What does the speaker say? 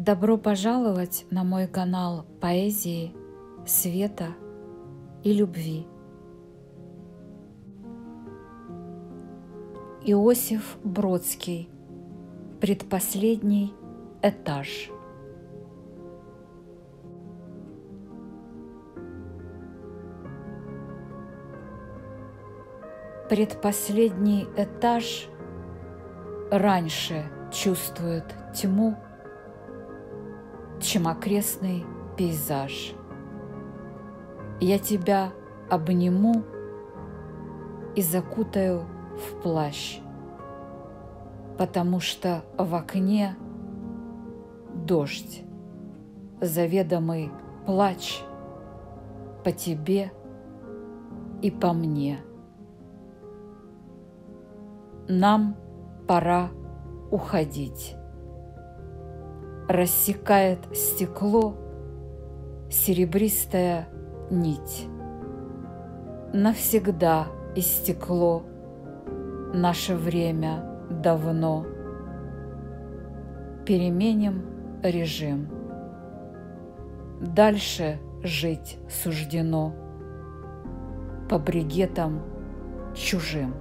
Добро пожаловать на мой канал поэзии, света и любви. Иосиф Бродский. Предпоследний этаж. Предпоследний этаж раньше чувствует тьму, чем окрестный пейзаж. Я тебя обниму и закутаю в плащ, потому что в окне дождь, заведомый плач по тебе и по мне. Нам пора уходить рассекает стекло серебристая нить. Навсегда истекло наше время давно. Переменим режим. Дальше жить суждено по бригетам чужим.